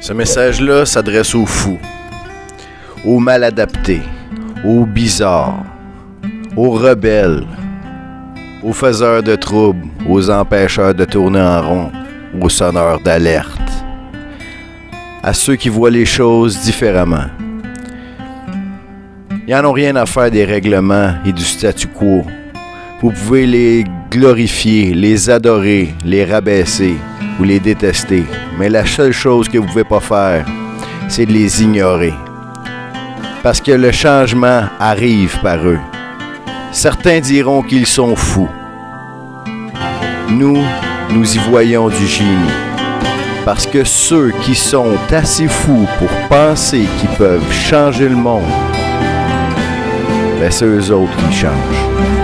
Ce message-là s'adresse aux fous, aux mal adaptés, aux bizarres, aux rebelles, aux faiseurs de troubles, aux empêcheurs de tourner en rond, aux sonneurs d'alerte, à ceux qui voient les choses différemment. Ils n'en ont rien à faire des règlements et du statu quo. Vous pouvez les glorifier, les adorer, les rabaisser ou les détester. Mais la seule chose que vous ne pouvez pas faire, c'est de les ignorer. Parce que le changement arrive par eux. Certains diront qu'ils sont fous. Nous, nous y voyons du génie. Parce que ceux qui sont assez fous pour penser qu'ils peuvent changer le monde, ben c'est eux autres qui changent.